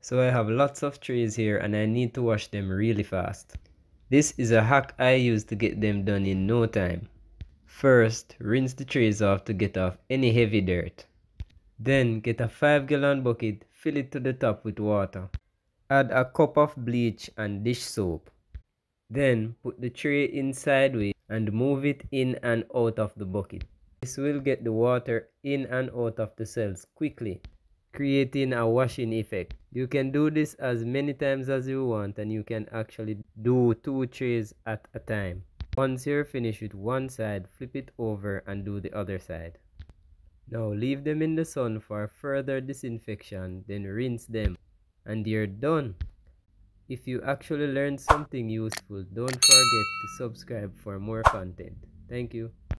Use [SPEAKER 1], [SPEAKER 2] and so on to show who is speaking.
[SPEAKER 1] So I have lots of trays here and I need to wash them really fast. This is a hack I use to get them done in no time. First, rinse the trays off to get off any heavy dirt. Then get a 5 gallon bucket, fill it to the top with water. Add a cup of bleach and dish soap. Then put the tray in sideways and move it in and out of the bucket. This will get the water in and out of the cells quickly, creating a washing effect. You can do this as many times as you want and you can actually do two trays at a time. Once you're finished with one side, flip it over and do the other side. Now leave them in the sun for further disinfection, then rinse them and you're done. If you actually learned something useful, don't forget to subscribe for more content. Thank you.